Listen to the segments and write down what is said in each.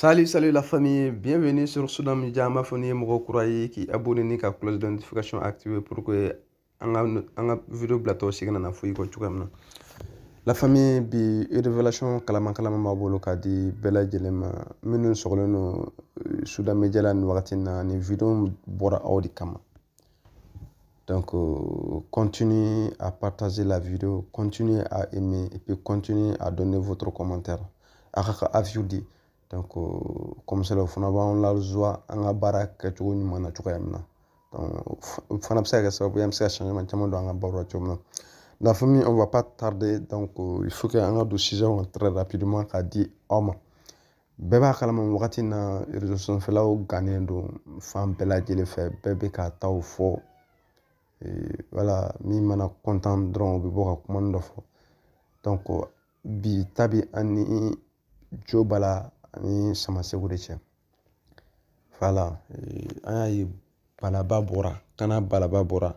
Salut, salut la famille, bienvenue sur Soudan Media. Ma famille est kura qui abonné ni ka cloche de notification activée pour que ka vidéo kɔ cogoya min na la famille bi révélation kalaman kalaman b'a bolo k'a di bɛɛ lajɛlen ma minnu sɔgɔlen no Soudan Media la nin na ni vidéo bɔra aw de kama donc euh, continuez à partager la vidéo continuez à aimer et puis continuez à donner votre commentaire. Ka avis o fana b'an lazoa an ka baara kɛcogo ɲuman na cogoya min na donc fana bɛ se ka kɛ sababu ye an bɛ se ka caman don an ka baaraw la cogo min na la famille on va pas tarder donc il faut que an ka don kɔnɔ très rapidement k'a di aw ma bɛɛ b'a kalama wagati na réseau sanfɛlaw gannen don fan bɛɛ lajɛlen fɛ bɛɛ bɛ ka taw fɔ voilà min mana content dɔrɔn o bɛ bɔ ka kuma dɔ fɔ donc bi ta bi an ni jo bala ani sama segu de cɛ. An kana balaba bɔra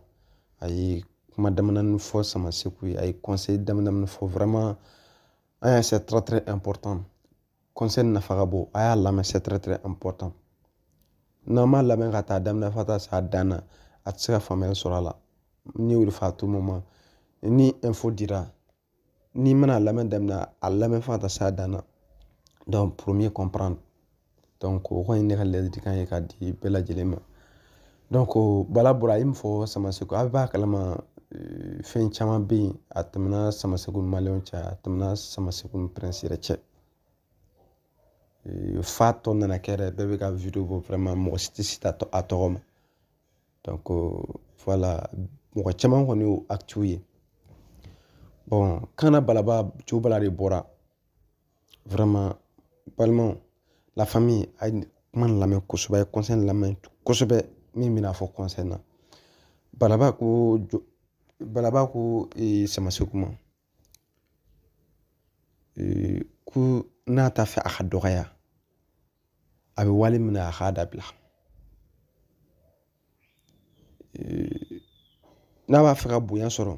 a ye kuma damadamanin fɔ sama ye a c'est très très important. Conseil nafa ka bon a y'a lamɛn c'est très très important. N'an m'a lamɛn ka taa na a tɛ se ka faamuyali sɔrɔ a la. N'i y'o de fɔ a ni dira n'i mana lamɛn daminɛ a lamɛn donc mieux comprendre. Donc o kɔni ne ka ladilikan ye k'a di bɛɛ lajɛlen ma donc bala bɔra ye min fɔ samaseko a b'a kalama fɛn caman bɛ yen a tɛmɛna samaseko ni maliyɛnw a vraiment mɔgɔ si tɛ sita a tɔgɔ ma donc voilà. Mɔgɔ actiw ye bon kana balaba jo bala de bɔra vraiment balimaw la famille a ye kuma nin lamɛn kosɛbɛ a ye nin lamɛn kosɛbɛ min bɛna fɔ conseil na balaba ko balaba ko samaseku ma ko n'a t'a fɛ a ka dɔgɔya a bɛ wale min na a k'a dabila. N'a b'a fɛ ka bonya sɔrɔ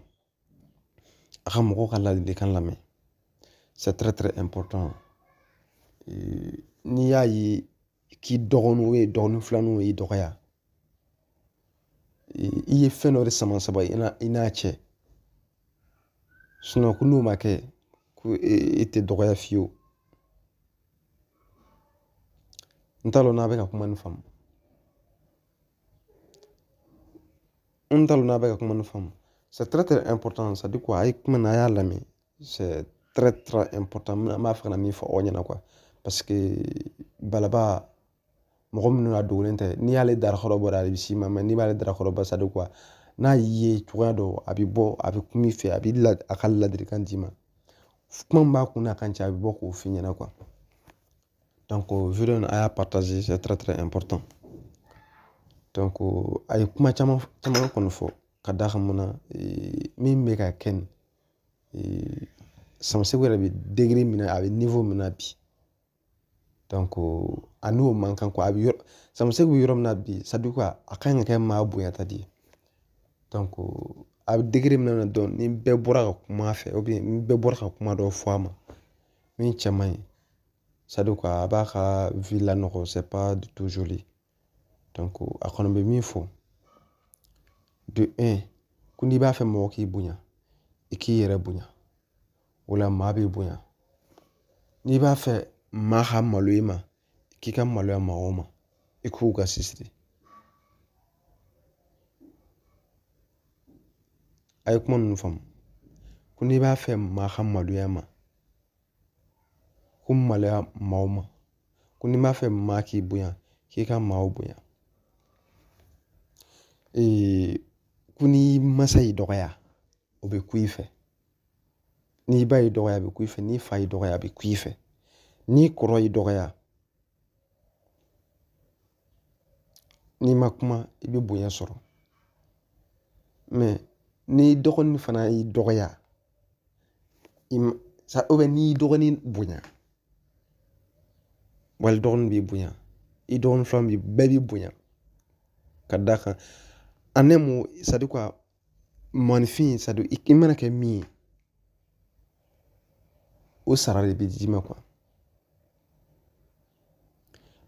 a ka mɔgɔw ka ladilikan lamɛn c'est très très important n'i y'a ye k'i dɔgɔninw ye dɔgɔnin filaninw y'i dɔgɔya i ye fɛn sama saba i n'a cɛ ko n'o ma kɛ ko e tɛ t'a dɔn n'a bɛ ka kuma nin faamu t'a n'a bɛ ka kuma nin c'est très important c'est kuma c'est très très important que balaba mɔgɔ minnu n'a dogolen tɛ n'i y'ale darakɔrɔ bɔra a bɛ s'i ma n'i b'ale darakɔrɔ ba sa de n'a ye cogoya a bɛ bɔ a bɛ i fɛ a bɛ la a ka ladilikan d'i ma kuma min b'a kun a bɔ a a a a n'o man kan a bɛ yɔrɔ samaseko bɛ yɔrɔ min na bi quoi? A kan ka kɛ maa bonyata de ye a bɛ degré min na dɔn ni bɛɛ bɔra ka kuma fɛ ni bɛɛ bɔra ka kuma dɔ fɔ a ma min cɛ man ɲi quoi? A b'a ka lanɔgɔ a kɔni bɛ min fɔ ko n'i b'a fɛ mɔgɔ k'i bonya i k'i yɛrɛ bonya o la maa b'i bonya n'i b'a fɛ maa ka maloya i ma k'i ka maloya maa o ma i e k'u ka sisiri a ye kuma ninnu faamu ko n'i b'a fɛ maa ka maloya ma ko maloya maa o ma ko n'i b'a fɛ maa k'i bonya k'i ka maaw bonya e, ko n'i masa y'i dɔgɔya o bɛ ku i fɛ n'i ba y'i dɔgɔya a bɛ ku i fɛ n'i fa y'i dɔgɔya a bɛ ku i fɛ n'i kɔrɔ y'i dɔgɔya. N'i ma kuma i bɛ bonya sɔrɔ. Ni dɔgɔnin fana y'i dɔgɔya i ma n'i y'i dɔgɔnin bonya wali dɔgɔnin b'i bonya i dɔgɔnin filanan b'i bɛɛ b'i bonya. Ka d'a kan dire quoi mɔgɔninfin c'est à dire i mana kɛ min ye o sara de bɛ d'i ma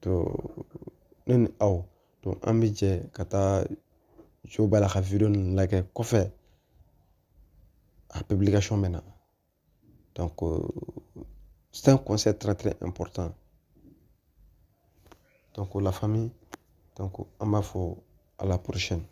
to ne ni aw to an bɛ jɛ ka taa jo b'a la ka ninnu lajɛ kɔfɛ a bɛ na. Donc c'est un conseil très très important. Donc la famille donc an b'a fɔ à la prochaine